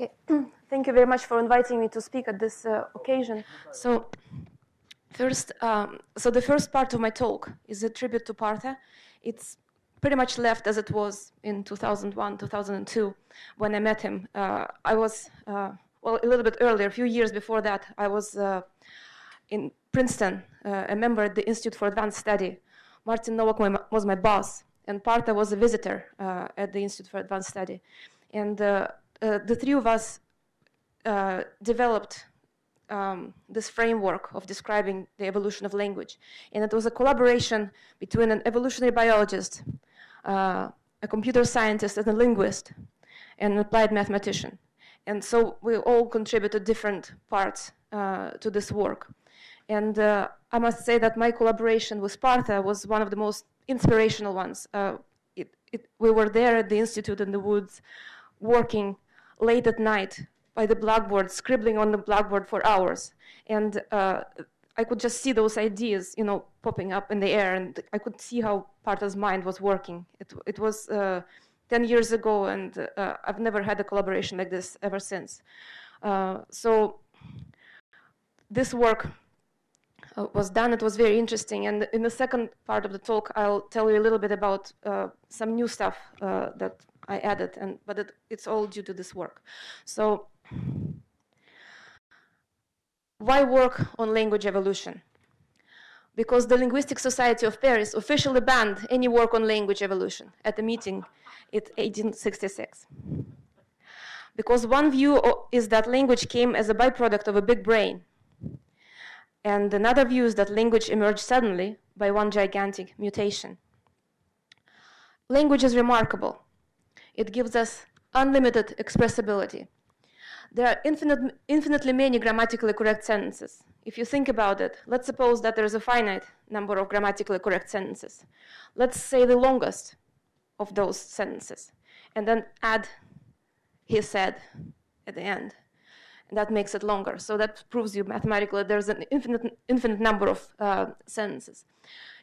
Okay, thank you very much for inviting me to speak at this uh, occasion. So, first, um, so the first part of my talk is a tribute to Partha. It's pretty much left as it was in 2001, 2002, when I met him. Uh, I was, uh, well, a little bit earlier, a few years before that, I was uh, in Princeton, uh, a member at the Institute for Advanced Study. Martin Nowak was my boss, and Partha was a visitor uh, at the Institute for Advanced Study. And uh, the three of us uh, developed um, this framework of describing the evolution of language. And it was a collaboration between an evolutionary biologist, uh, a computer scientist, and a linguist, and an applied mathematician. And so we all contributed different parts uh, to this work. And uh, I must say that my collaboration with Partha was one of the most inspirational ones. Uh, it, it, we were there at the Institute in the Woods working late at night by the blackboard, scribbling on the blackboard for hours. And uh, I could just see those ideas, you know, popping up in the air, and I could see how Partha's mind was working. It, it was uh, 10 years ago, and uh, I've never had a collaboration like this ever since. Uh, so this work uh, was done. It was very interesting. And in the second part of the talk, I'll tell you a little bit about uh, some new stuff that I added, and but it, it's all due to this work. So why work on language evolution? Because the Linguistic Society of Paris officially banned any work on language evolution at a meeting in 1866. Because one view is that language came as a byproduct of a big brain, and another view is that language emerged suddenly by one gigantic mutation. Language is remarkable it gives us unlimited expressibility. There are infinite, infinitely many grammatically correct sentences. If you think about it, let's suppose that there's a finite number of grammatically correct sentences. Let's say the longest of those sentences, and then add he said at the end. That makes it longer. So that proves you mathematically there's an infinite, infinite number of uh, sentences.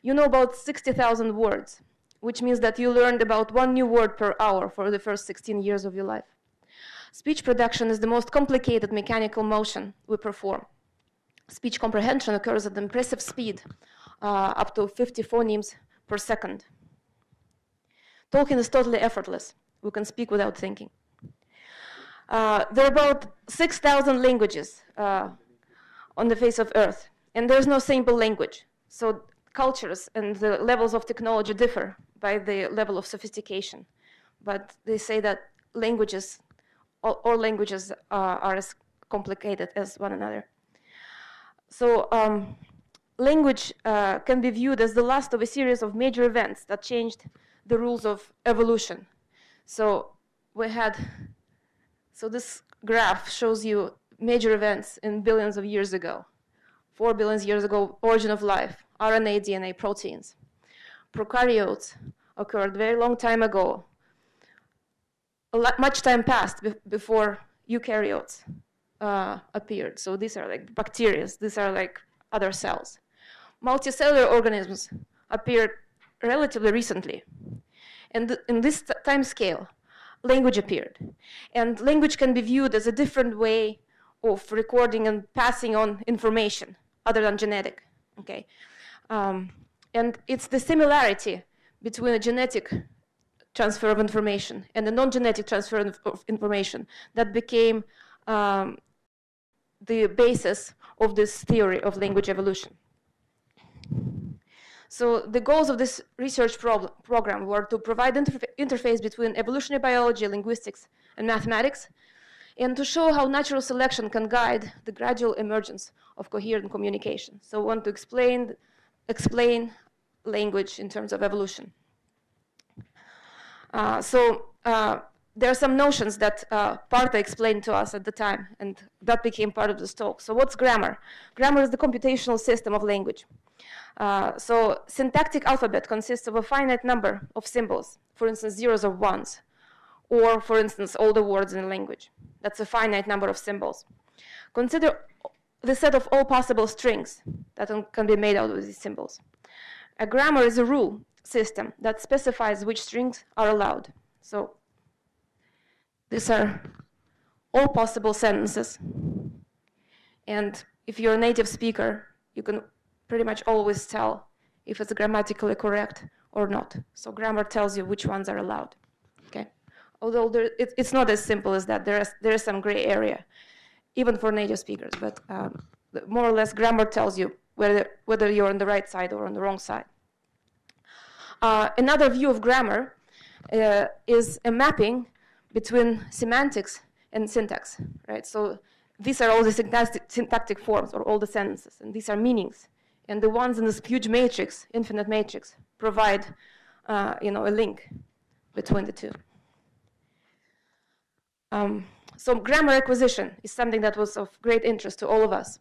You know about 60,000 words which means that you learned about one new word per hour for the first 16 years of your life. Speech production is the most complicated mechanical motion we perform. Speech comprehension occurs at impressive speed, uh, up to 50 phonemes per second. Talking is totally effortless. We can speak without thinking. Uh, there are about 6,000 languages uh, on the face of Earth, and there's no simple language. So cultures and the levels of technology differ by the level of sophistication. But they say that languages, all, all languages uh, are as complicated as one another. So um, language uh, can be viewed as the last of a series of major events that changed the rules of evolution. So we had, so this graph shows you major events in billions of years ago. Four billion years ago, origin of life, RNA, DNA, proteins. Prokaryotes occurred very long time ago. Lot, much time passed be before eukaryotes uh, appeared. So these are like bacteria. These are like other cells. Multicellular organisms appeared relatively recently. And in this time scale, language appeared. And language can be viewed as a different way of recording and passing on information other than genetic. Okay. Um, and it's the similarity between a genetic transfer of information and a non-genetic transfer of information that became um, the basis of this theory of language evolution. So the goals of this research program were to provide interfa interface between evolutionary biology, linguistics, and mathematics, and to show how natural selection can guide the gradual emergence of coherent communication. So I want to explain explain language in terms of evolution. Uh, so uh, there are some notions that uh, Partha explained to us at the time, and that became part of this talk. So what's grammar? Grammar is the computational system of language. Uh, so syntactic alphabet consists of a finite number of symbols, for instance, zeros or ones, or for instance, all the words in a language. That's a finite number of symbols. Consider the set of all possible strings that can be made out of these symbols. A grammar is a rule system that specifies which strings are allowed. So these are all possible sentences. And if you're a native speaker, you can pretty much always tell if it's grammatically correct or not. So grammar tells you which ones are allowed. Okay, although there, it, it's not as simple as that. There is there is some gray area, even for native speakers. But um, more or less, grammar tells you whether whether you're on the right side or on the wrong side. Uh, another view of grammar uh, is a mapping between semantics and syntax, right? So these are all the syntactic forms or all the sentences, and these are meanings. And the ones in this huge matrix, infinite matrix, provide uh, you know, a link between the two. Um, so grammar acquisition is something that was of great interest to all of us.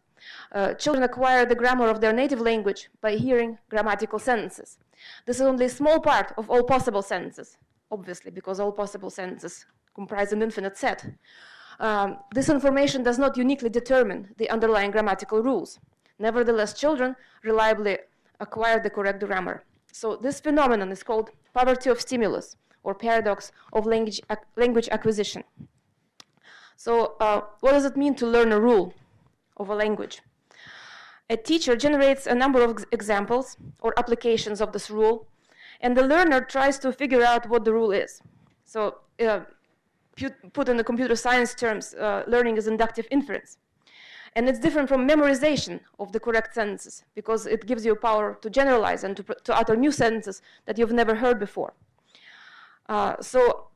Uh, children acquire the grammar of their native language by hearing grammatical sentences. This is only a small part of all possible sentences, obviously, because all possible sentences comprise an infinite set. Um, this information does not uniquely determine the underlying grammatical rules. Nevertheless, children reliably acquire the correct grammar. So this phenomenon is called poverty of stimulus or paradox of language, ac language acquisition. So uh, what does it mean to learn a rule of a language? A teacher generates a number of examples or applications of this rule, and the learner tries to figure out what the rule is. So uh, put in the computer science terms, uh, learning is inductive inference. And it's different from memorization of the correct sentences because it gives you power to generalize and to, to utter new sentences that you've never heard before. Uh, so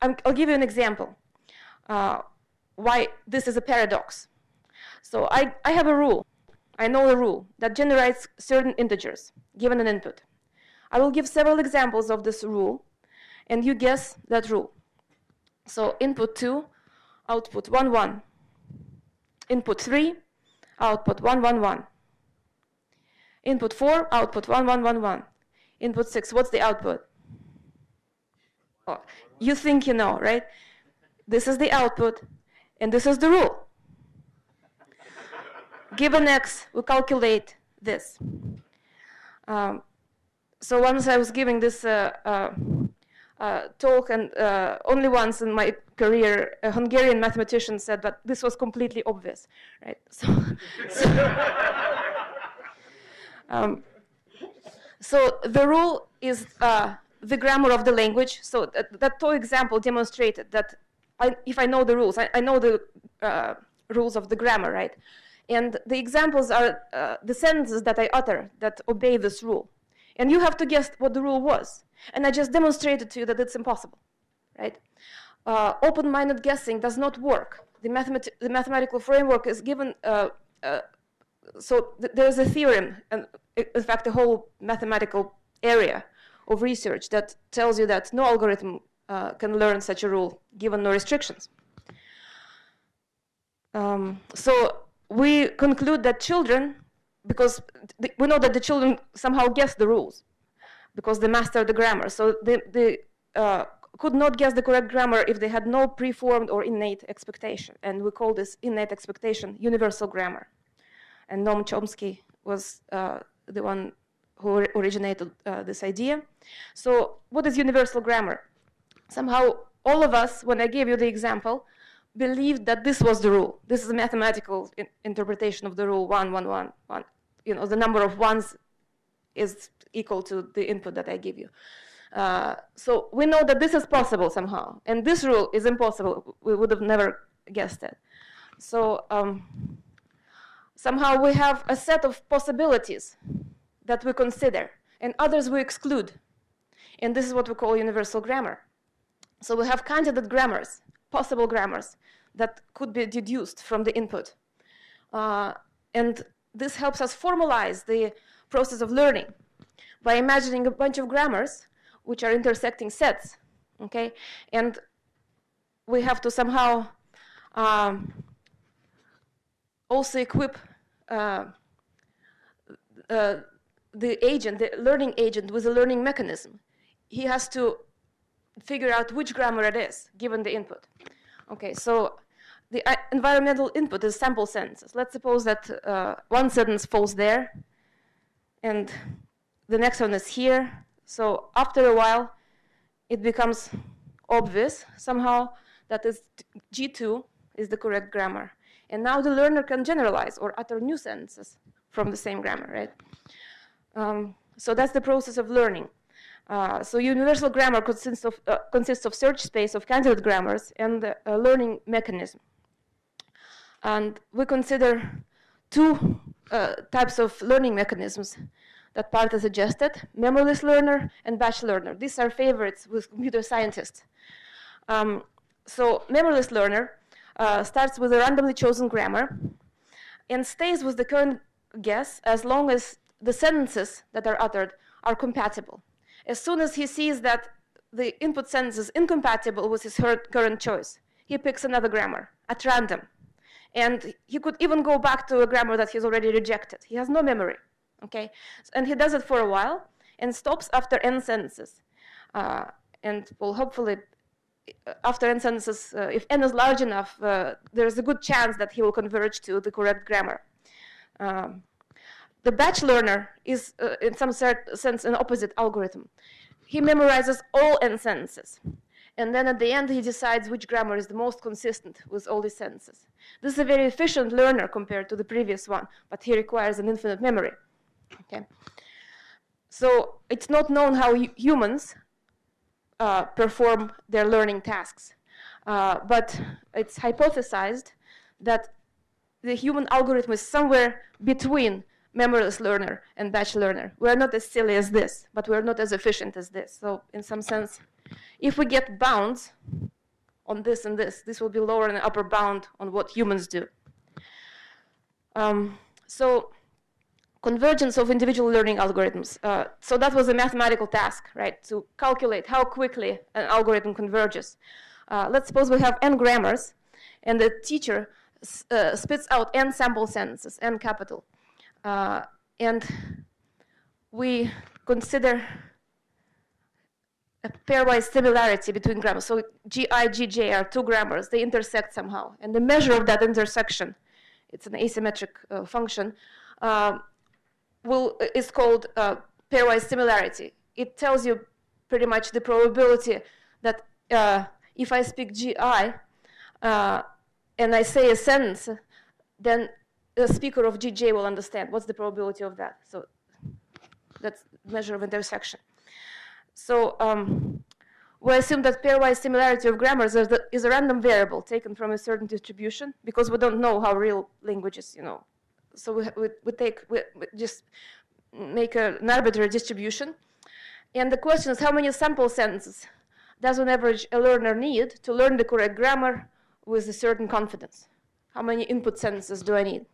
i will give you an example uh, why this is a paradox. So I, I have a rule. I know a rule that generates certain integers given an input. I will give several examples of this rule, and you guess that rule. So input 2, output 1, 1. Input 3, output 1, 1, 1. Input 4, output 1, 1, 1, 1. Input 6, what's the output? Oh, you think you know, right? This is the output, and this is the rule. Given x, we calculate this. Um, so once I was giving this uh, uh, uh, talk, and uh, only once in my career, a Hungarian mathematician said that this was completely obvious, right? So, so, um, so the rule is uh, the grammar of the language. So that, that toy example demonstrated that I, if I know the rules, I, I know the uh, rules of the grammar, right? And the examples are uh, the sentences that I utter that obey this rule. And you have to guess what the rule was. And I just demonstrated to you that it's impossible, right? Uh, open-minded guessing does not work. The, mathemat the, mathematical framework is given, uh, uh, so th there's a theorem, and in fact, a whole mathematical area of research that tells you that no algorithm uh, can learn such a rule given no restrictions. Um, so we conclude that children, because we know that the children somehow guess the rules, because they master the grammar. So they, they uh, could not guess the correct grammar if they had no preformed or innate expectation. And we call this innate expectation universal grammar. And Noam Chomsky was uh, the one who originated uh, this idea. So what is universal grammar? Somehow all of us, when I gave you the example, believed that this was the rule. This is a mathematical in interpretation of the rule one, one, one, one. You know, the number of ones is equal to the input that I give you. Uh, so we know that this is possible somehow, and this rule is impossible. We would have never guessed it. So um, somehow we have a set of possibilities that we consider, and others we exclude. And this is what we call universal grammar. So we have candidate grammars, possible grammars, that could be deduced from the input. Uh, and this helps us formalize the process of learning by imagining a bunch of grammars which are intersecting sets, okay? And we have to somehow um, also equip uh, uh, the agent, the learning agent, with a learning mechanism. He has to figure out which grammar it is, given the input. Okay, so the uh, environmental input is sample sentences. Let's suppose that uh, one sentence falls there, and the next one is here. So after a while, it becomes obvious somehow that it's G2 is the correct grammar. And now the learner can generalize or utter new sentences from the same grammar, right? Um, so that's the process of learning. Uh, so universal grammar consists of, uh, consists of search space of candidate grammars and a learning mechanism. And we consider two uh, types of learning mechanisms that Partha suggested, memoryless learner and batch learner. These are favorites with computer scientists. Um, so memoryless learner uh, starts with a randomly chosen grammar and stays with the current guess as long as the sentences that are uttered are compatible. As soon as he sees that the input sentence is incompatible with his current choice, he picks another grammar at random. And he could even go back to a grammar that he's already rejected. He has no memory, okay? And he does it for a while and stops after n sentences. Uh, and will hopefully, uh, after n sentences, uh, if n is large enough, uh, there's a good chance that he will converge to the correct grammar. Um, the batch learner is, uh, in some sense, an opposite algorithm. He memorizes all n sentences. And then at the end, he decides which grammar is the most consistent with all these sentences. This is a very efficient learner compared to the previous one, but he requires an infinite memory. Okay. So it's not known how humans uh, perform their learning tasks, uh, but it's hypothesized that the human algorithm is somewhere between memoryless learner and batch learner. We're not as silly as this, but we're not as efficient as this. So in some sense, if we get bounds on this and this, this will be lower and upper bound on what humans do. Um, so convergence of individual learning algorithms. Uh, so that was a mathematical task, right, to calculate how quickly an algorithm converges. Uh, let's suppose we have n grammars, and the teacher uh, spits out n sample sentences, n capital. Uh, and we consider a pairwise similarity between grammars. So GI, GJ are two grammars. They intersect somehow. And the measure of that intersection, it's an asymmetric uh, function, uh, will, is called uh, pairwise similarity. It tells you pretty much the probability that uh, if I speak GI uh, and I say a sentence, then the speaker of GJ will understand what's the probability of that. So that's measure of intersection. So um, we assume that pairwise similarity of grammars is, a random variable taken from a certain distribution because we don't know how real languages, you know. So we, we, we take, we, we just make a, an arbitrary distribution. And the question is how many sample sentences does on average a learner need to learn the correct grammar with a certain confidence? How many input sentences do I need?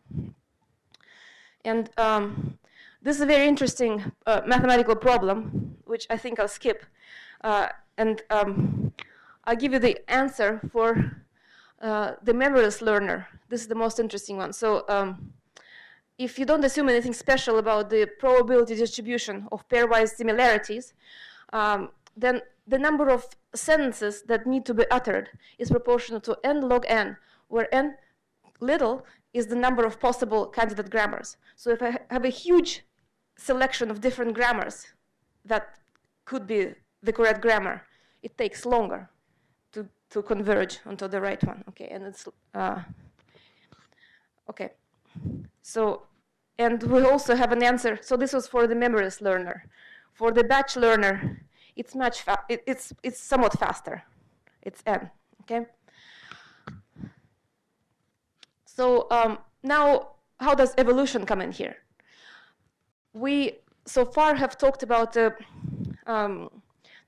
And um, this is a very interesting uh, mathematical problem, which I think I'll skip. Uh, and um, I'll give you the answer for uh, the memoryless learner. This is the most interesting one. So um, if you don't assume anything special about the probability distribution of pairwise similarities, um, then the number of sentences that need to be uttered is proportional to n log n, where n little is the number of possible candidate grammars. So if I have a huge selection of different grammars that could be the correct grammar, it takes longer to, to converge onto the right one. Okay, and it's, uh, okay. So, and we also have an answer. So this was for the memoryless learner. For the batch learner, it's much, it, it's, it's somewhat faster. It's n, okay? So um, now, how does evolution come in here? We so far have talked about the um,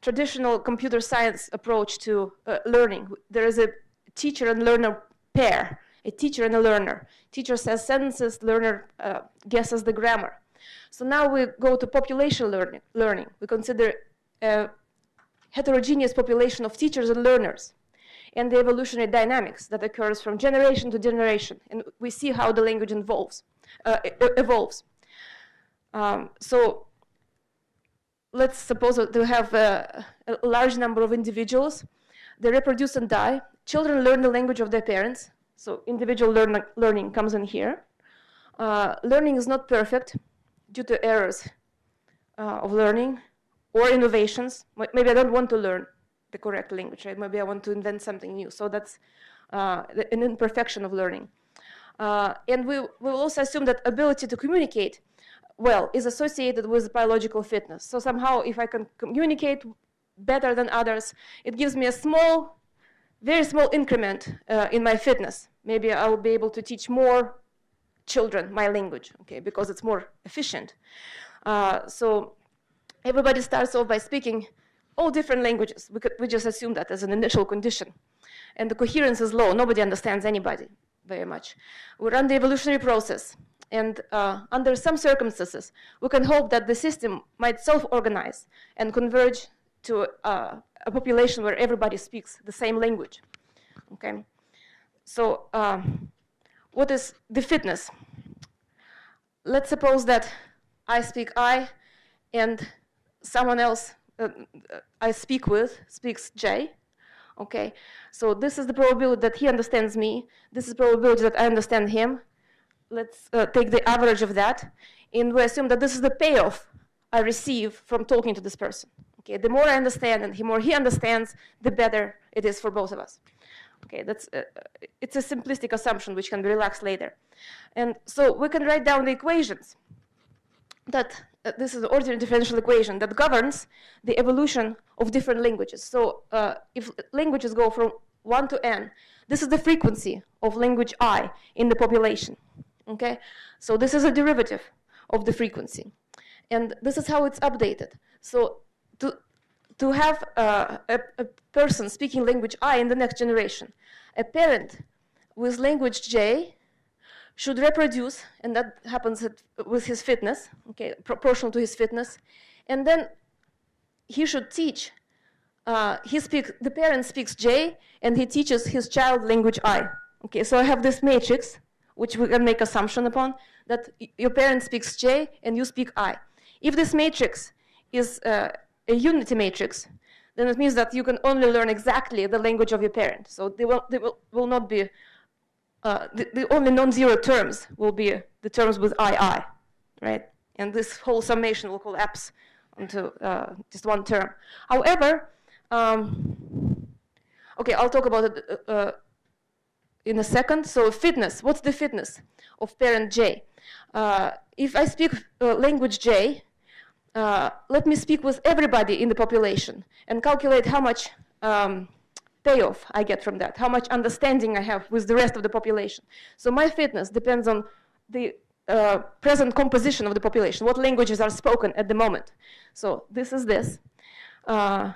traditional computer science approach to uh, learning. There is a teacher and learner pair, a teacher and a learner. Teacher says sentences, learner uh, guesses the grammar. So now we go to population learning. learning. We consider a heterogeneous population of teachers and learners and the evolutionary dynamics that occurs from generation to generation. And we see how the language evolves. Uh, evolves. Um, so let's suppose that we have a, a, large number of individuals. They reproduce and die. Children learn the language of their parents. So individual learn learning comes in here. Uh, learning is not perfect due to errors uh, of learning or innovations. Maybe I don't want to learn the correct language, right? Maybe I want to invent something new. So that's uh, an imperfection of learning. Uh, and we, we will also assume that ability to communicate well is associated with biological fitness. So somehow if I can communicate better than others, it gives me a small, very small increment uh, in my fitness. Maybe I will be able to teach more children my language, okay, because it's more efficient. Uh, so everybody starts off by speaking all different languages. We, could, we just assume that as an initial condition. And the coherence is low. Nobody understands anybody very much. We run the evolutionary process. And uh, under some circumstances, we can hope that the system might self-organize and converge to uh, a population where everybody speaks the same language. Okay, so um, what is the fitness? Let's suppose that I speak I, and someone else uh, I speak with speaks J. Okay, so this is the probability that he understands me. This is probability that I understand him. Let's uh, take the average of that, and we assume that this is the payoff I receive from talking to this person. Okay, the more I understand and the more he understands, the better it is for both of us. Okay, that's uh, it's a simplistic assumption which can be relaxed later. And so we can write down the equations that uh, this is the ordinary differential equation that governs the evolution of different languages. So uh, if languages go from 1 to n, this is the frequency of language i in the population. Okay, so this is a derivative of the frequency. And this is how it's updated. So to, to have uh, a, a, person speaking language I in the next generation, a parent with language J should reproduce, and that happens at, with his fitness, okay, proportional to his fitness, and then he should teach. Uh, he. The parent speaks J, and he teaches his child language I. Okay, so I have this matrix, which we can make assumption upon that your parent speaks J and you speak I. If this matrix is uh, a unity matrix, then it means that you can only learn exactly the language of your parent. So they will, they will, will not be, uh, the, the, only non-zero terms will be the terms with II, right? And this whole summation will collapse into uh, just one term. However, um, okay, I'll talk about it uh, uh in a second. So fitness, what's the fitness of parent J? Uh, if I speak language J, let me speak with everybody in the population and calculate how much um, payoff I get from that, how much understanding I have with the rest of the population. So my fitness depends on the uh, present composition of the population, what languages are spoken at the moment. So this is this. Uh,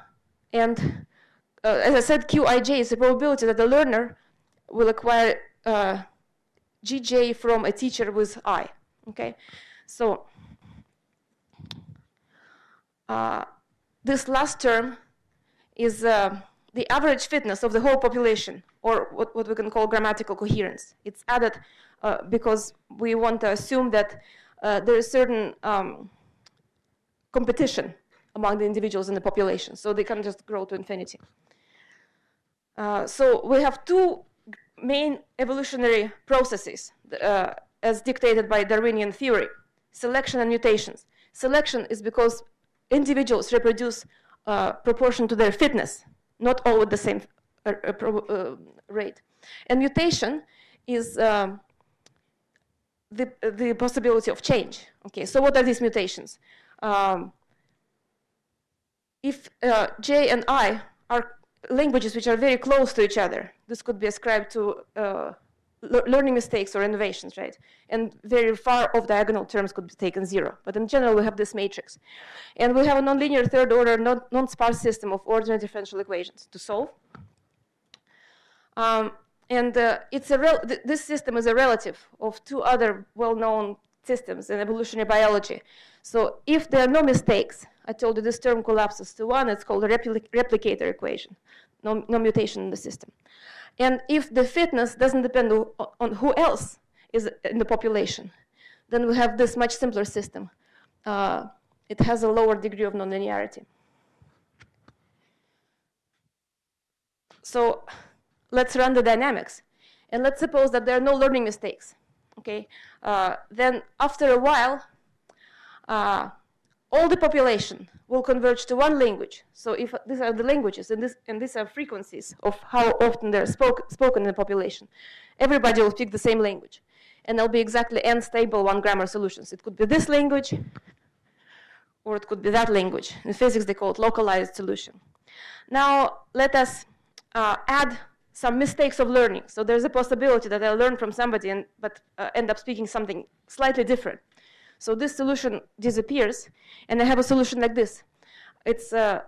and uh, as I said, Qij is the probability that the learner will acquire uh, Gj from a teacher with I. Okay, so uh, this last term is uh, the average fitness of the whole population, or what, what we can call grammatical coherence. It's added uh, because we want to assume that uh, there is certain um, competition among the individuals in the population, so they can just grow to infinity. Uh, so we have two main evolutionary processes uh, as dictated by Darwinian theory, selection and mutations. Selection is because individuals reproduce uh, proportion to their fitness, not all at the same uh, uh, uh rate. And mutation is um, the, the possibility of change. Okay, so what are these mutations? Um, if uh, J and I are languages which are very close to each other, this could be ascribed to uh, learning mistakes or innovations, right? And very far off diagonal terms could be taken zero. But in general, we have this matrix. And we have a nonlinear third order non-sparse system of ordinary differential equations to solve. Um, and uh, it's a th this system is a relative of two other well-known systems in evolutionary biology. So if there are no mistakes, I told you this term collapses to one, it's called a repli replicator equation, no, no mutation in the system. And if the fitness doesn't depend on who else is in the population, then we have this much simpler system. Uh, it has a lower degree of nonlinearity. So let's run the dynamics. And let's suppose that there are no learning mistakes. Okay, uh, then after a while, uh, all the population will converge to one language. So if these are the languages and, this, and these are frequencies of how often they're spoke, spoken in the population, everybody will speak the same language. And there'll be exactly n stable one grammar solutions. It could be this language, or it could be that language. In physics, they call it localized solution. Now, let us uh, add some mistakes of learning. So there's a possibility that I'll learn from somebody and, but uh, end up speaking something slightly different. So this solution disappears, and I have a solution like this. It's, uh,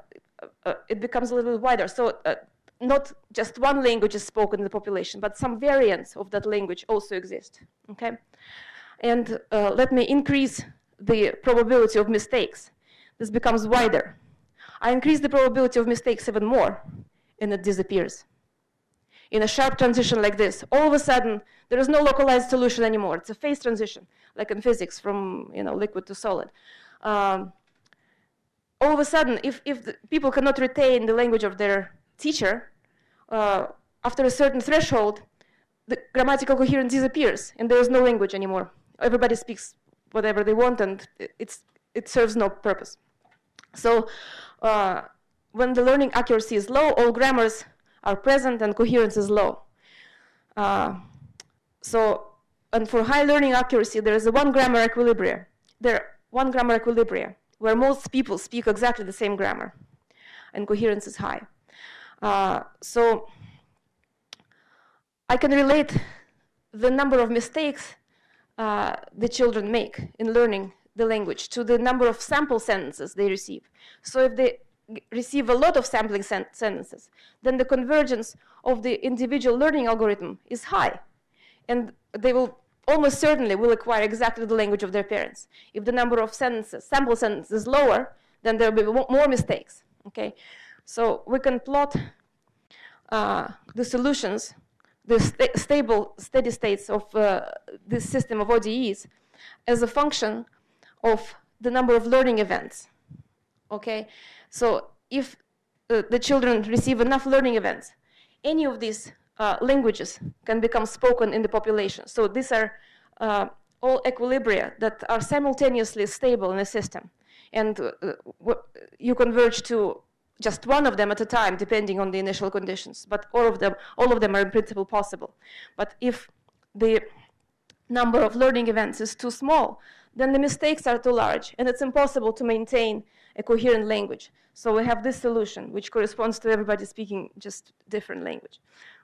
uh, it becomes a little bit wider. So uh, not just one language is spoken in the population, but some variants of that language also exist, okay? And uh, let me increase the probability of mistakes. This becomes wider. I increase the probability of mistakes even more, and it disappears. In a sharp transition like this, all of a sudden, there is no localized solution anymore. It's a phase transition like in physics, from you know liquid to solid. Um, all of a sudden, if, if people cannot retain the language of their teacher, uh, after a certain threshold, the grammatical coherence disappears, and there is no language anymore. Everybody speaks whatever they want, and it's, it serves no purpose. So uh, when the learning accuracy is low, all grammars are present and coherence is low. Uh, so and for high learning accuracy, there is a one grammar equilibria. There one grammar equilibria where most people speak exactly the same grammar, and coherence is high. Uh, so I can relate the number of mistakes uh, the children make in learning the language to the number of sample sentences they receive. So if they receive a lot of sampling sen sentences, then the convergence of the individual learning algorithm is high and they will almost certainly will acquire exactly the language of their parents. If the number of sentences, sample sentences is lower, then there will be more mistakes, okay? So we can plot uh, the solutions, the sta stable steady states of uh, this system of ODEs as a function of the number of learning events, okay? So if uh, the children receive enough learning events, any of these uh, languages can become spoken in the population. So these are uh, all equilibria that are simultaneously stable in the system. And uh, you converge to just one of them at a time, depending on the initial conditions. But all of them, all of them are in principle possible. But if the number of learning events is too small, then the mistakes are too large, and it's impossible to maintain a coherent language. So we have this solution, which corresponds to everybody speaking just different language.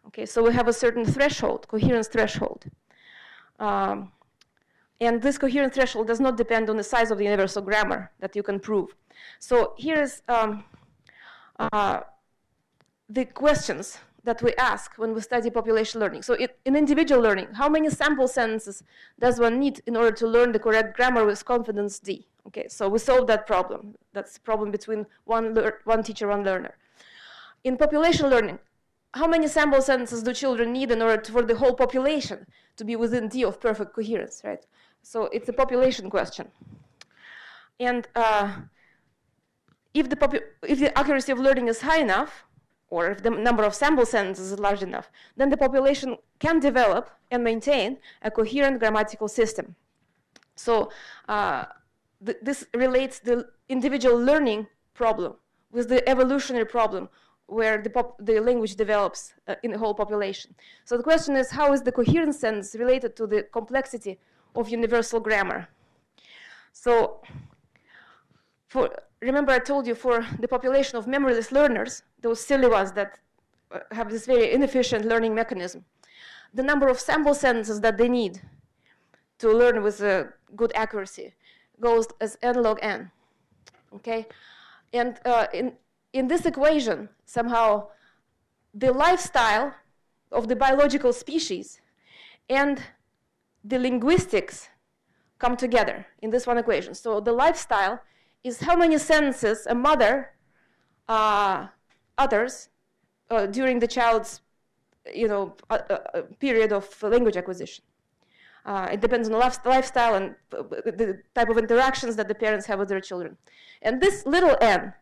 Okay, so we have a certain threshold, coherence threshold. Um, and this coherence threshold does not depend on the size of the universal grammar that you can prove. So here's um, uh, the questions that we ask when we study population learning. So it, in individual learning, how many sample sentences does one need in order to learn the correct grammar with confidence D? Okay, so we solved that problem. That's the problem between one, one teacher, one learner. In population learning, how many sample sentences do children need in order to, for the whole population to be within D of perfect coherence, right? So it's a population question. And uh, if, the if the accuracy of learning is high enough, or if the number of sample sentences is large enough, then the population can develop and maintain a coherent grammatical system. So uh, th this relates the individual learning problem with the evolutionary problem where the, the language develops uh, in the whole population. So the question is, how is the coherent sense related to the complexity of universal grammar? So for, remember I told you for the population of memoryless learners, those silly ones that uh, have this very inefficient learning mechanism, the number of sample sentences that they need to learn with a good accuracy goes as n log n, okay? And uh, in, in this equation, somehow the lifestyle of the biological species and the linguistics come together in this one equation. So the lifestyle is how many sentences a mother uh, utters uh, during the child's you know, uh, uh period of language acquisition. Uh, it depends on the lifestyle and uh, the type of interactions that the parents have with their children. And this little n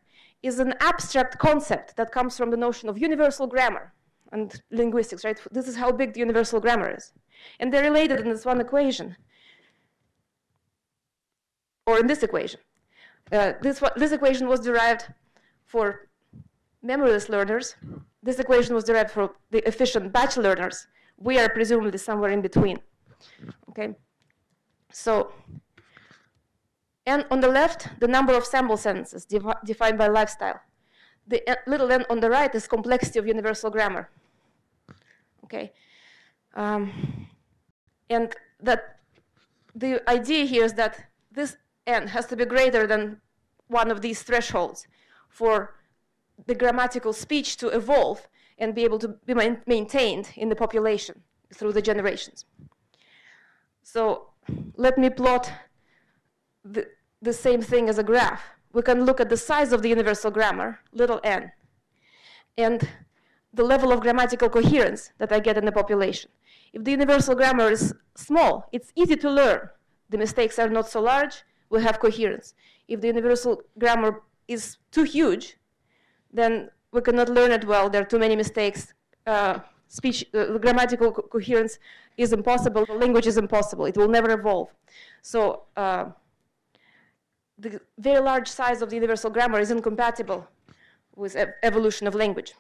is an abstract concept that comes from the notion of universal grammar and linguistics, right? This is how big the universal grammar is. And they're related in this one equation, or in this equation. Uh, this, this equation was derived for memoryless learners. This equation was derived for the efficient batch learners. We are presumably somewhere in between. Okay, so and on the left, the number of sample sentences defined by lifestyle. The little n on the right is complexity of universal grammar. Okay, um, and that the idea here is that this n has to be greater than one of these thresholds for the grammatical speech to evolve and be able to be maintained in the population through the generations. So let me plot the, the same thing as a graph. We can look at the size of the universal grammar, little n, and the level of grammatical coherence that I get in the population. If the universal grammar is small, it's easy to learn. The mistakes are not so large, we have coherence. If the universal grammar is too huge, then we cannot learn it well. There are too many mistakes. Uh, speech, uh, grammatical co coherence is impossible. Language is impossible. It will never evolve. So uh, the very large size of the universal grammar is incompatible with evolution of language.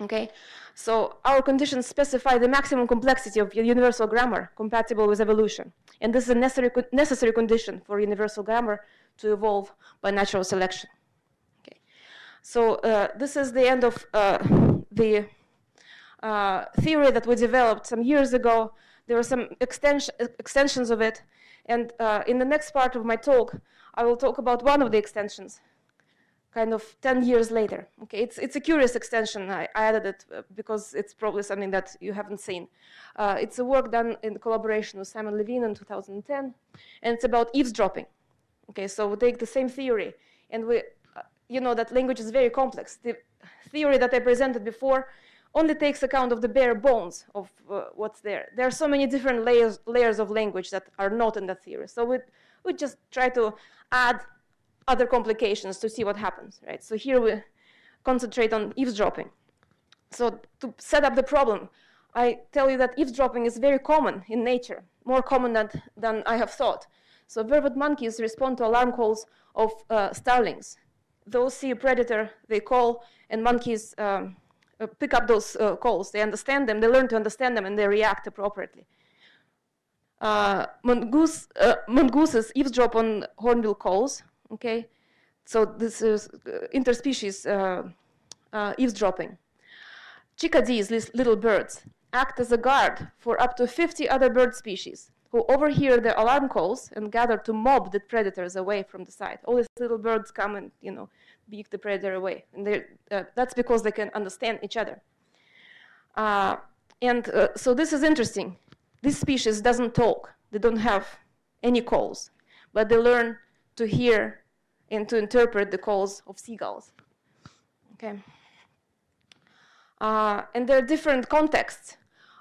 Okay, so our conditions specify the maximum complexity of universal grammar compatible with evolution. And this is a necessary, necessary condition for universal grammar to evolve by natural selection. Okay, so uh, this is the end of uh, the uh, theory that we developed some years ago. There are some extension, extensions of it. And uh, in the next part of my talk, I will talk about one of the extensions, kind of 10 years later. Okay, it's, it's a curious extension. I, I added it uh, because it's probably something that you haven't seen. Uh, it's a work done in collaboration with Simon Levin in 2010, and it's about eavesdropping. Okay, so we take the same theory, and we, uh, you know that language is very complex. The theory that I presented before only takes account of the bare bones of uh, what's there. There are so many different layers, layers of language that are not in that theory. So we, we just try to add other complications to see what happens, right? So here we concentrate on eavesdropping. So to set up the problem, I tell you that eavesdropping is very common in nature, more common than, than I have thought. So vervet monkeys respond to alarm calls of uh, starlings. Those see a predator, they call, and monkeys um, uh, pick up those uh, calls. They understand them, they learn to understand them, and they react appropriately. Uh, mongoose, uh, mongooses eavesdrop on hornbill calls. Okay, so this is uh, interspecies uh, uh, eavesdropping. Chickadees, these little birds, act as a guard for up to 50 other bird species who overhear the alarm calls and gather to mob the predators away from the site. All these little birds come and you know beat the predator away, and uh, that's because they can understand each other. Uh, and uh, so this is interesting. This species doesn't talk; they don't have any calls, but they learn to hear and to interpret the calls of seagulls. Okay. Uh, and there are different contexts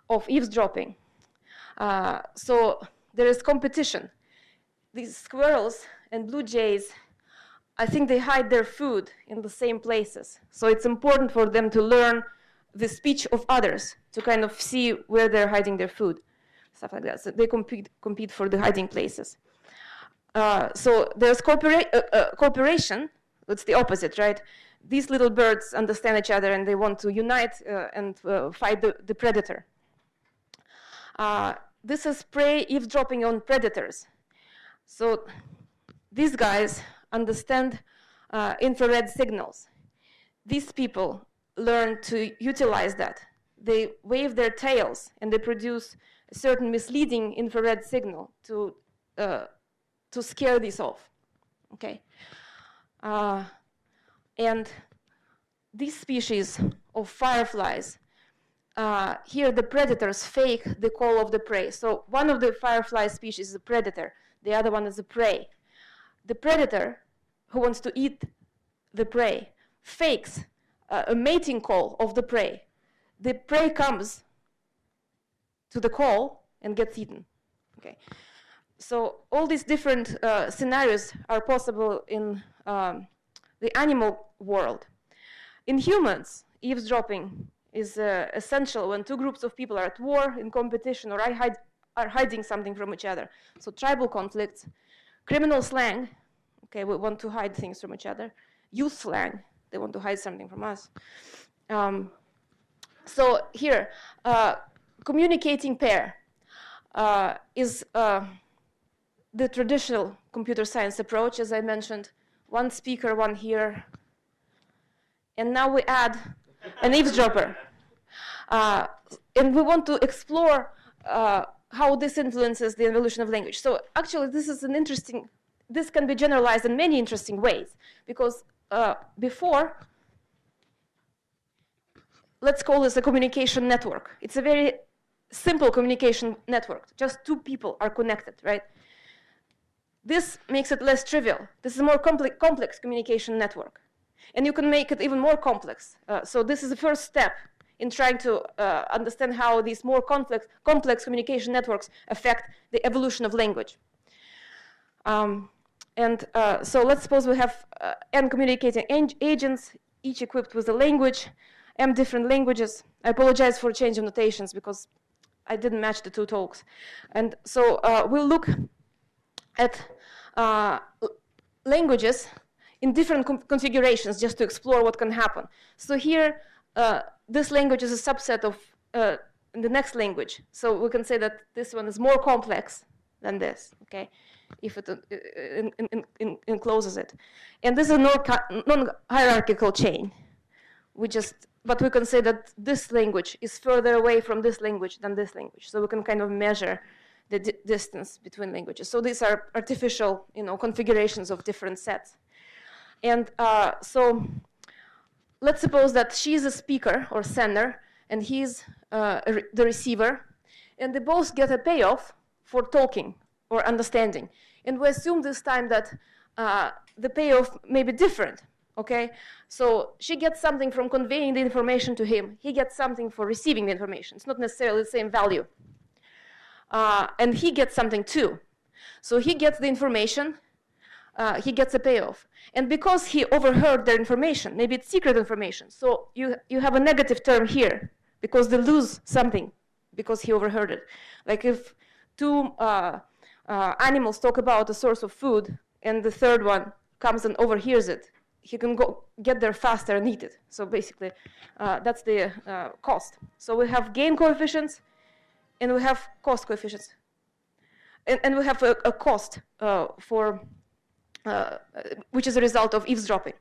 of eavesdropping. Uh, so there is competition. These squirrels and blue jays, I think they hide their food in the same places. So it's important for them to learn the speech of others to kind of see where they're hiding their food, stuff like that. So they compete, compete for the hiding places. Uh, so there's coopera uh, uh, cooperation. It's the opposite, right? These little birds understand each other and they want to unite uh, and uh, fight the, the predator. this is prey eavesdropping on predators. So these guys understand infrared signals. These people learn to utilize that. They wave their tails and they produce a certain misleading infrared signal to uh, to scare this off. Okay, uh, and this species of fireflies, uh, here the predators fake the call of the prey. So one of the firefly species is a predator, the other one is a prey. The predator who wants to eat the prey fakes uh, a mating call of the prey. The prey comes to the call and gets eaten. Okay so all these different uh, scenarios are possible in um, the animal world. In humans, eavesdropping is uh, essential when two groups of people are at war, in competition, or hide, are hiding something from each other. So tribal conflicts, criminal slang, Okay, we want to hide things from each other. Youth slang, they want to hide something from us. Um, so here, uh, communicating pair uh, is uh, the traditional computer science approach, as I mentioned, one speaker, one here. And now we add an eavesdropper. Uh, and we want to explore uh, how this influences the evolution of language. So actually, this is an interesting, this can be generalized in many interesting ways because uh, before, let's call this a communication network. It's a very simple communication network. Just two people are connected, right? This makes it less trivial. This is a more complex, complex communication network. And you can make it even more complex. Uh, so this is the first step in trying to uh, understand how these more complex, complex communication networks affect the evolution of language. Um, and uh, so let's suppose we have uh, n communicating agents, each equipped with a language, m different languages. I apologize for change of notations because I didn't match the two talks. And so uh, we'll look at uh, languages in different configurations just to explore what can happen. So here, uh, this language is a subset of uh, the next language. So we can say that this one is more complex than this, okay, if it uh, in, in, encloses it. And this is a non-hierarchical chain. We just, but we can say that this language is further away from this language than this language. So we can kind of measure the distance between languages. So these are artificial, you know, configurations of different sets. And uh, so let's suppose that she's a speaker or sender, and he's uh, re the receiver, and they both get a payoff for talking or understanding. And we assume this time that uh, the payoff may be different, okay? So she gets something from conveying the information to him. He gets something for receiving the information. It's not necessarily the same value uh, and he gets something too. So he gets the information, uh, he gets a payoff. And because he overheard their information, maybe it's secret information, so you, you have a negative term here because they lose something because he overheard it. Like if two uh, uh animals talk about a source of food and the third one comes and overhears it, he can go get there faster and eat it. So basically, uh, that's the uh, cost. So we have gain coefficients, and we have cost coefficients. And, and we have a, a cost uh, for, uh, which is a result of eavesdropping.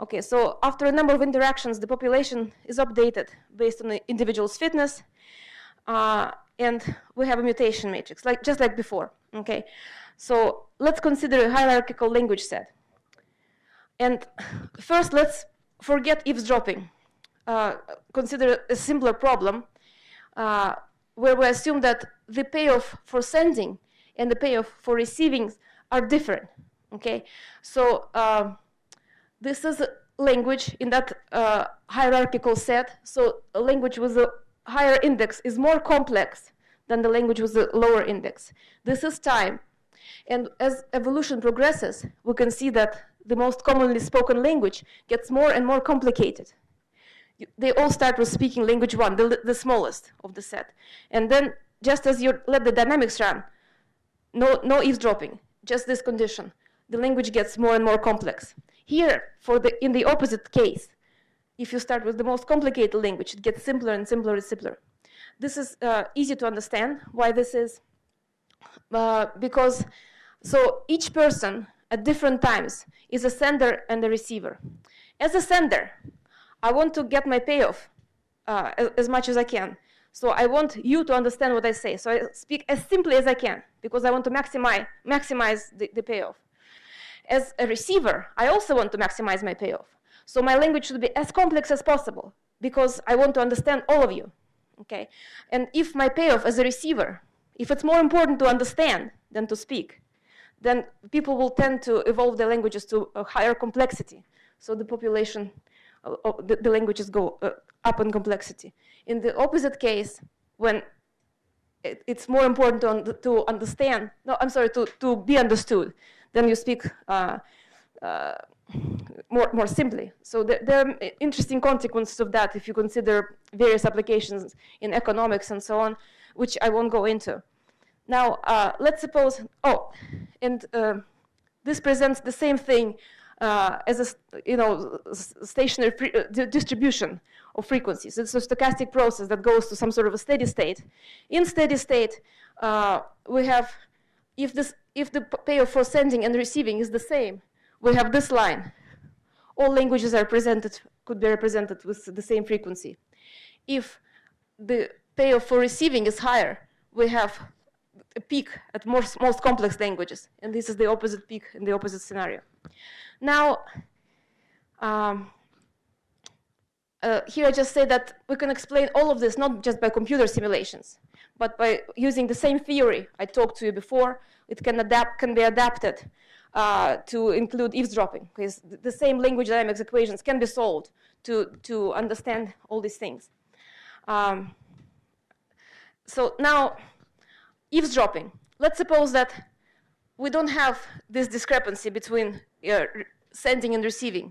Okay, so after a number of interactions, the population is updated based on the individual's fitness, uh, and we have a mutation matrix, like just like before. Okay, so let's consider a hierarchical language set. And first, let's forget eavesdropping. Uh, consider a simpler problem uh, where we assume that the payoff for sending and the payoff for receiving are different. Okay, so uh, this is language in that uh, hierarchical set. So a language with a higher index is more complex than the language with a lower index. This is time. And as evolution progresses, we can see that the most commonly spoken language gets more and more complicated they all start with speaking language one, the, the smallest of the set. And then just as you let the dynamics run, no, no eavesdropping, just this condition, the language gets more and more complex. Here, for the, in the opposite case, if you start with the most complicated language, it gets simpler and simpler and simpler. This is uh, easy to understand why this is, uh, because so each person at different times is a sender and a receiver. As a sender, I want to get my payoff uh, as, much as I can. So I want you to understand what I say. So I speak as simply as I can because I want to maximize, maximize the, the payoff. As a receiver, I also want to maximize my payoff. So my language should be as complex as possible because I want to understand all of you. Okay? And if my payoff as a receiver, if it's more important to understand than to speak, then people will tend to evolve their languages to a higher complexity. So the population the, the, languages go uh, up in complexity. In the opposite case, when it, it's more important to, to, understand, no, I'm sorry, to, to be understood, then you speak uh, uh, more, more simply. So there, there, are interesting consequences of that if you consider various applications in economics and so on, which I won't go into. Now, uh, let's suppose, oh, and uh, This presents the same thing uh, as a you know stationary uh, distribution of frequencies. It's a stochastic process that goes to some sort of a steady state. In steady state, uh, we have if this if the payoff for sending and receiving is the same, we have this line. All languages are presented could be represented with the same frequency. If the payoff for receiving is higher, we have a peak at most, most complex languages, and this is the opposite peak in the opposite scenario. Now, um, uh, here I just say that we can explain all of this not just by computer simulations, but by using the same theory I talked to you before. It can adapt, can be adapted uh, to include eavesdropping, because the same language dynamics equations can be solved to, to understand all these things. Um, so now, eavesdropping. Let's suppose that we don't have this discrepancy between uh, sending and receiving.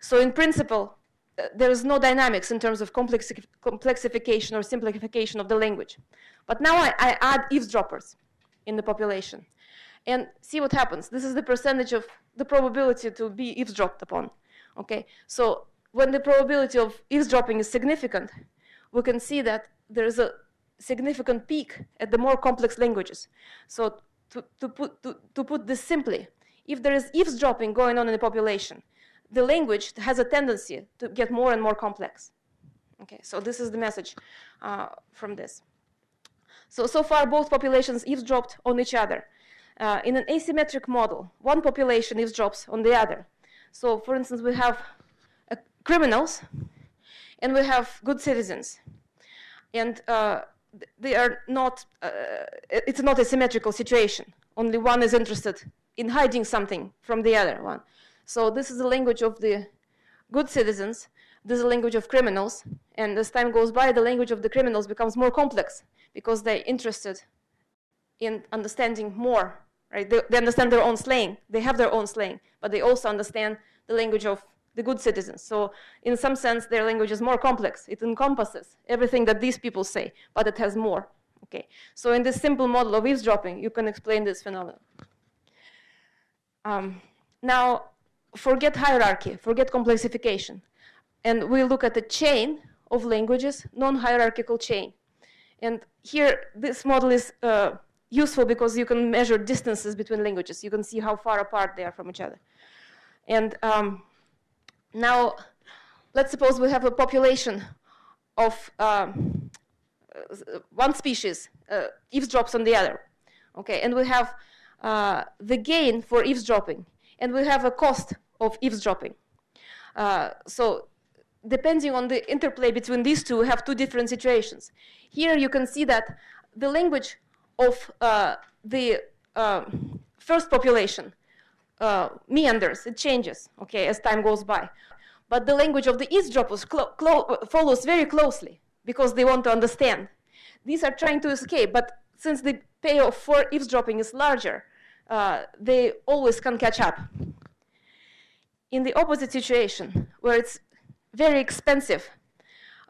So in principle, uh, there is no dynamics in terms of complexification or simplification of the language. But now I, I add eavesdroppers in the population and see what happens. This is the percentage of the probability to be eavesdropped upon. Okay, so when the probability of eavesdropping is significant, we can see that there is a significant peak at the more complex languages. So to, put, to, to put this simply, if there is eavesdropping going on in the population, the language has a tendency to get more and more complex. Okay, so this is the message uh, from this. So, so far both populations eavesdropped on each other. Uh, in an asymmetric model, one population eavesdrops on the other. So for instance, we have uh, criminals and we have good citizens. And uh, they are not, uh, it's not a symmetrical situation. Only one is interested in hiding something from the other one. So this is the language of the good citizens. This is the language of criminals. And as time goes by, the language of the criminals becomes more complex because they're interested in understanding more, right? They, they understand their own slang. They have their own slang, but they also understand the language of the good citizens. So in some sense, their language is more complex. It encompasses everything that these people say, but it has more. Okay. So in this simple model of eavesdropping, you can explain this phenomenon. Um, now, forget hierarchy, forget complexification, and we look at the chain of languages, non-hierarchical chain. And here, this model is uh, useful because you can measure distances between languages. You can see how far apart they are from each other. And um, now, let's suppose we have a population of um, uh, one species uh, eavesdrops on the other. Okay, and we have uh, the gain for eavesdropping, and we have a cost of eavesdropping. Uh, so depending on the interplay between these two, we have two different situations. Here you can see that the language of uh, the uh, first population uh, meanders, it changes, okay, as time goes by. But the language of the eavesdroppers follows very closely because they want to understand. These are trying to escape, but since the payoff for eavesdropping is larger, uh, they always can catch up. In the opposite situation, where it's very expensive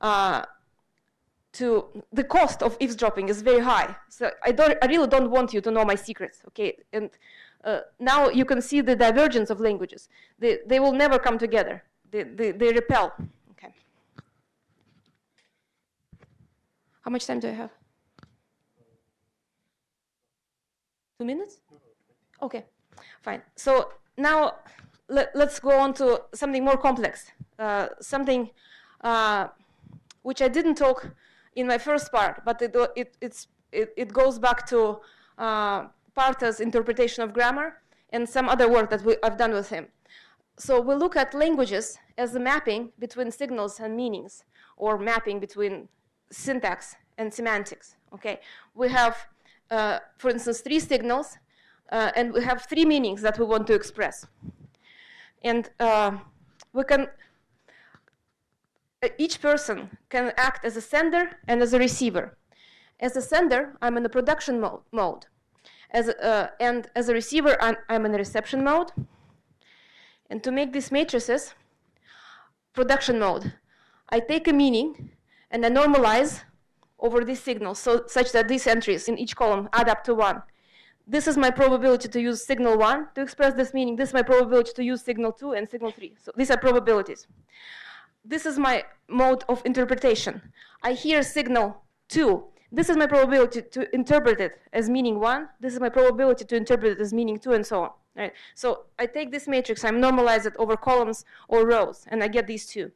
uh, to the cost of eavesdropping is very high. So I don't, I really don't want you to know my secrets, okay? And uh, now you can see the divergence of languages. They, they will never come together. They, they, they repel. Okay. How much time do I have? Two minutes? Okay, fine. So now let, us go on to something more complex, uh, something uh, which I didn't talk in my first part, but it, it, it, it goes back to Partha's interpretation of grammar and some other work that we, I've done with him. So we look at languages as a mapping between signals and meanings, or mapping between syntax and semantics. Okay, we have, uh, for instance, three signals, uh, and we have three meanings that we want to express. And uh, we can, uh, each person can act as a sender and as a receiver. As a sender, I'm in the production mode. As uh, and as a receiver, I'm, I'm in reception mode. And to make these matrices production mode, I take a meaning and I normalize over these signals so, such that these entries in each column add up to one. this is my probability to use signal 1 to express this meaning. This is my probability to use signal 2 and signal 3. So these are probabilities. This is my mode of interpretation. I hear signal 2. This is my probability to interpret it as meaning 1. This is my probability to interpret it as meaning 2, and so on. Right? So I take this matrix, I normalize it over columns or rows, and I get these two.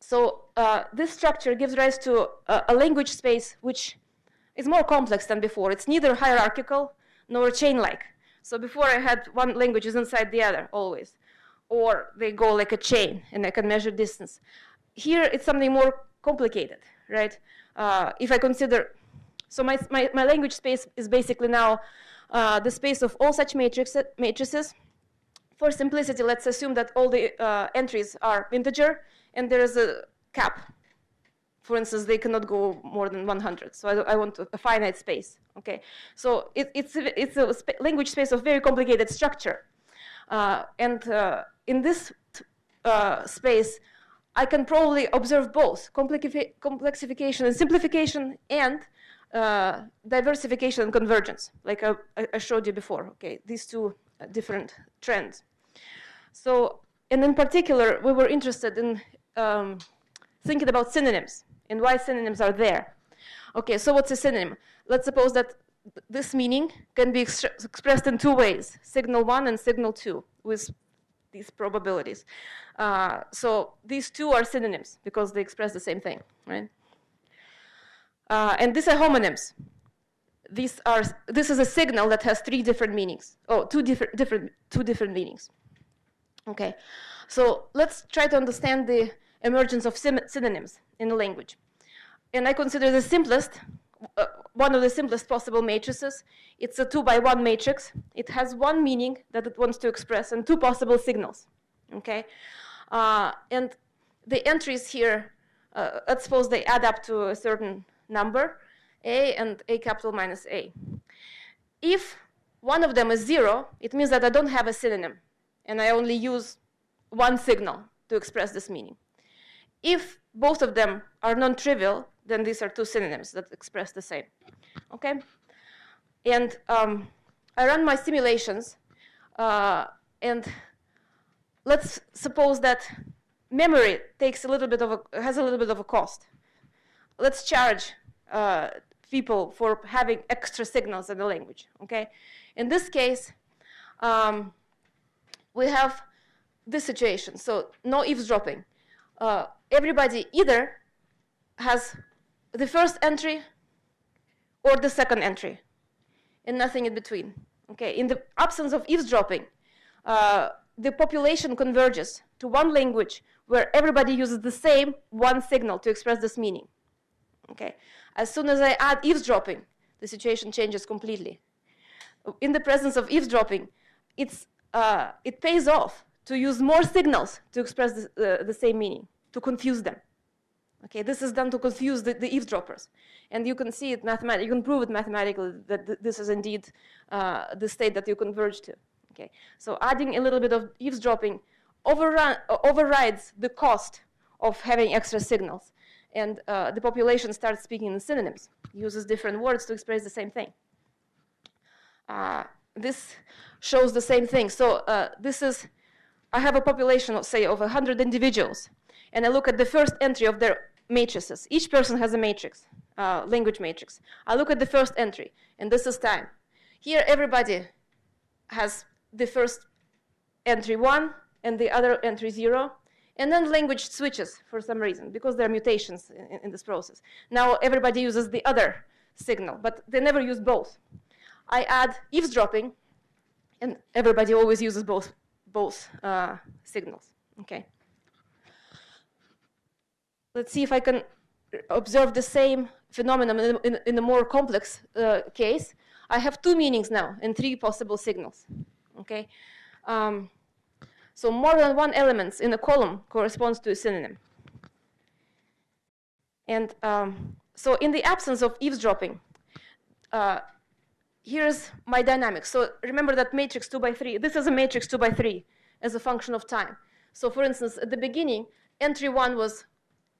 So uh, this structure gives rise to a, a language space which is more complex than before. It's neither hierarchical nor chain-like. So before I had one language is inside the other always, or they go like a chain and I can measure distance. Here it's something more complicated, right? Uh, if I consider, so my, my, my, language space is basically now uh, the space of all such matrix, matrices. For simplicity, let's assume that all the uh, entries are integer and there is a cap for instance, they cannot go more than 100. So I, I want a finite space. Okay, so it, it's it's a sp language space of very complicated structure, uh, and uh, in this uh, space, I can probably observe both complexification and simplification, and uh, diversification and convergence, like I, I, showed you before. Okay, these two uh, different trends. So, and in particular, we were interested in um, thinking about synonyms and why synonyms are there. Okay, so what's a synonym? Let's suppose that this meaning can be ex expressed in two ways, signal one and signal two, with these probabilities. Uh, so these two are synonyms because they express the same thing, right? Uh, and these are homonyms. These are, this is a signal that has three different meanings. Oh, two different, different, two different meanings. Okay, so let's try to understand the emergence of synonyms in a language. And I consider the simplest, uh, one of the simplest possible matrices. It's a two by one matrix. It has one meaning that it wants to express and two possible signals, okay? Uh, and the entries here, uh, let's suppose they add up to a certain number, a and a capital minus a. If one of them is zero, it means that I don't have a synonym, and I only use one signal to express this meaning. If both of them are non-trivial, then these are two synonyms that express the same. Okay? And um, I run my simulations, uh, and let's suppose that memory takes a little bit of a, has a little bit of a cost. Let's charge uh, people for having extra signals in the language. Okay? In this case, um, we have this situation. So no eavesdropping. Uh, everybody either has the first entry or the second entry, and nothing in between. Okay, in the absence of eavesdropping, uh, the population converges to one language where everybody uses the same one signal to express this meaning. Okay, as soon as I add eavesdropping, the situation changes completely. In the presence of eavesdropping, it's, uh, it pays off to use more signals to express the, uh, the same meaning, to confuse them. Okay, this is done to confuse the, the eavesdroppers. And you can see it mathematically, you can prove it mathematically that th this is indeed uh, the state that you converge to. Okay, so adding a little bit of eavesdropping overrun, overrides the cost of having extra signals. And uh, the population starts speaking in synonyms, uses different words to express the same thing. Uh, this shows the same thing. So uh, this is, I have a population, of, say, of 100 individuals and I look at the first entry of their matrices. Each person has a matrix, uh, language matrix. I look at the first entry, and this is time. Here, everybody has the first entry 1 and the other entry 0. And then language switches for some reason, because there are mutations in, in this process. Now everybody uses the other signal, but they never use both. I add eavesdropping, and everybody always uses both, both uh, signals. Okay let's see if I can observe the same phenomenon in, in, in a more complex uh, case. I have two meanings now and three possible signals. Okay, um, so more than one element in a column corresponds to a synonym. And um, so in the absence of eavesdropping, uh, here's my dynamics. So remember that matrix 2 by 3. This is a matrix 2 by 3 as a function of time. So for instance, at the beginning, entry 1 was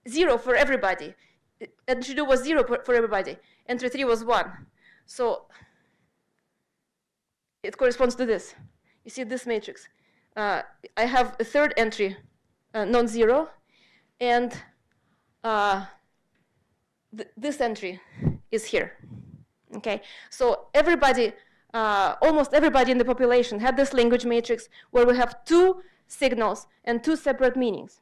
zero for everybody. Entry two was zero for everybody. entry 3 was 1. So it corresponds to this. You see this matrix. Uh, I have a third entry, uh, non-zero, and uh, th this entry is here. Okay, so everybody, uh, almost everybody in the population had this language matrix where we have two signals and two separate meanings.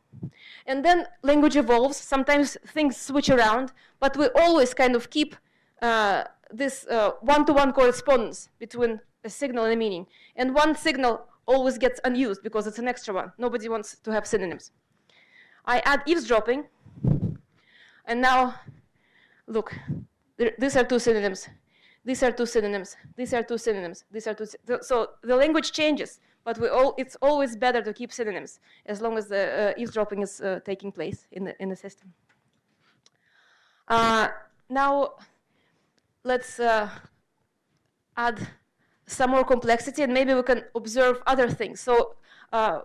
And then language evolves. Sometimes things switch around, but we always kind of keep uh, this uh, one-to-one -one correspondence between a signal and a meaning. And one signal always gets unused because it's an extra one. Nobody wants to have synonyms. I add eavesdropping, and now, look, there, these are two synonyms. These are two synonyms. These are two synonyms. These are two. So the language changes, but we all, it's always better to keep synonyms as long as the uh, eavesdropping is uh, taking place in the, in the system. Uh, now, let's add some more complexity and maybe we can observe other things. So uh,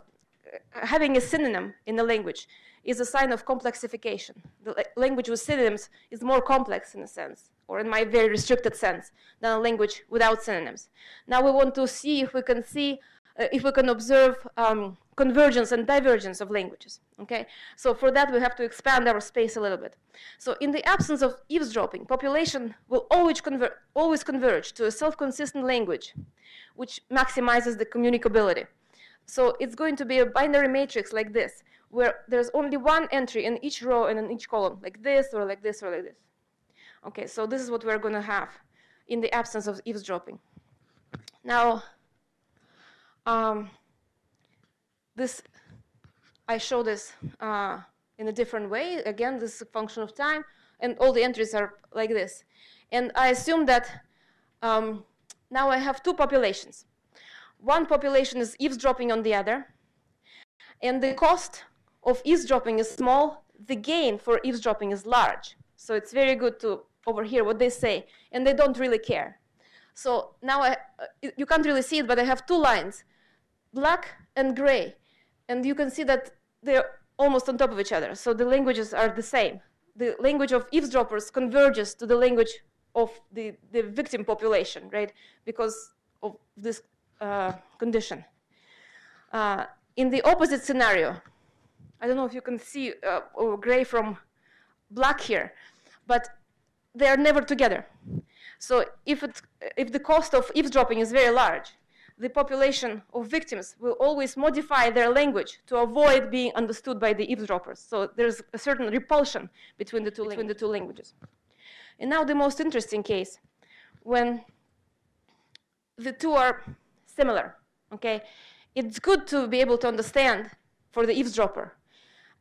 having a synonym in a language is a sign of complexification. The language with synonyms is more complex in a sense, or in my very restricted sense, than a language without synonyms. Now we want to see if we can see, if we can observe um, convergence and divergence of languages. Okay, so for that we have to expand our space a little bit. So in the absence of eavesdropping, population will always, conver always converge to a self-consistent language, which maximizes the communicability. So it's going to be a binary matrix like this, where there's only one entry in each row and in each column, like this or like this or like this. Okay, so this is what we're going to have in the absence of eavesdropping. Now, um, this, I show this uh, in a different way. Again, this is a function of time, and all the entries are like this. And I assume that um, now I have two populations. One population is eavesdropping on the other, and the cost of eavesdropping is small, the gain for eavesdropping is large. So it's very good to overhear what they say, and they don't really care. So now I, uh, you can't really see it, but I have two lines, black and gray. And you can see that they're almost on top of each other. So the languages are the same. The language of eavesdroppers converges to the language of the, the victim population, right? Because of this uh, condition. Uh, in the opposite scenario, I don't know if you can see uh, gray from black here, but they are never together. So if, it, if the cost of eavesdropping is very large, the population of victims will always modify their language to avoid being understood by the eavesdroppers. So there's a certain repulsion between the two, between the two languages. And now the most interesting case, when the two are similar, okay? It's good to be able to understand for the eavesdropper.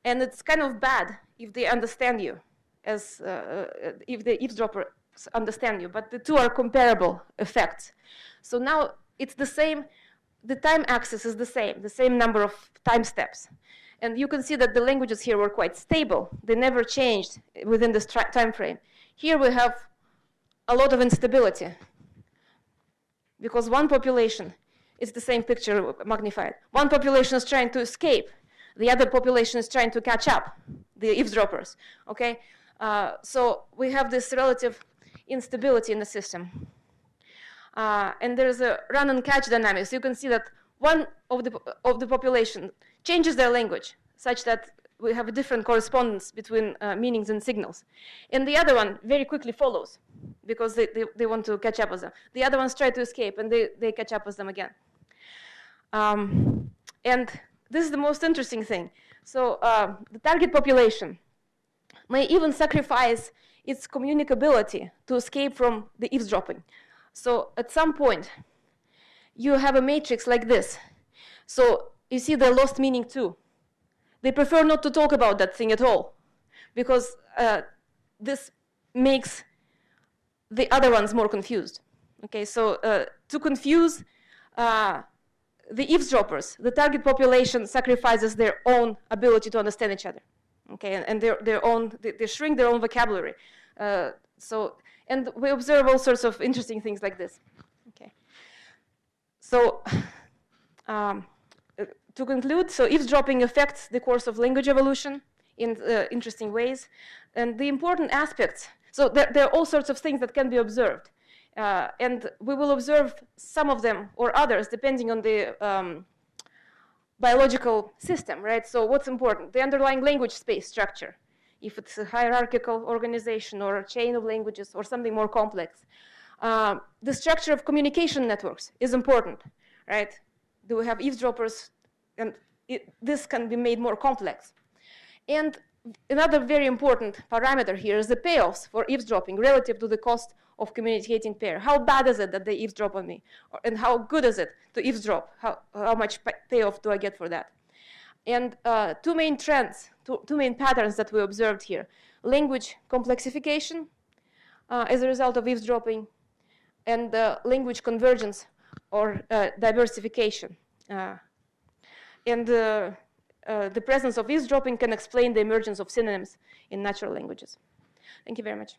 And it's kind of bad if they understand you, as uh, uh if the eavesdropper understand you, but the two are comparable effects. So now it's the same, the time axis is the same, the same number of time steps. And you can see that the languages here were quite stable. They never changed within this time frame. Here we have a lot of instability because one population is the same picture magnified. One population is trying to escape. The other population is trying to catch up, the eavesdroppers, okay? Uh, so we have this relative instability in the system. Uh, and there's a run and catch dynamics. You can see that one of the, of the population changes their language such that we have a different correspondence between uh, meanings and signals. And the other one very quickly follows because they, they, they, want to catch up with them. The other ones try to escape and they, they catch up with them again. Um, and this is the most interesting thing. So uh, the target population may even sacrifice its communicability to escape from the eavesdropping. So at some point, you have a matrix like this. So you see they lost meaning too. They prefer not to talk about that thing at all because uh, this makes the other ones more confused. Okay, so uh, to confuse uh, the eavesdroppers, the target population sacrifices their own ability to understand each other. Okay, and, and their, their own, they, they, shrink their own vocabulary. Uh, so and we observe all sorts of interesting things like this. Okay. So um, to conclude, so eavesdropping affects the course of language evolution in uh, interesting ways. And the important aspects So there, there, are all sorts of things that can be observed. Uh, and we will observe some of them or others depending on the um, biological system, right? So what's important? The underlying language space structure, if it's a hierarchical organization or a chain of languages or something more complex. Uh, the structure of communication networks is important, right? Do we have eavesdroppers? And it, this can be made more complex. And another very important parameter here is the payoffs for eavesdropping relative to the cost of communicating pair. How bad is it that they eavesdrop on me? And how good is it to eavesdrop? How, how much payoff do I get for that? And uh, two main trends, two, two, main patterns that we observed here. Language complexification uh, as a result of eavesdropping and uh, language convergence or uh, diversification. Uh, and uh, the presence of eavesdropping can explain the emergence of synonyms in natural languages. Thank you very much.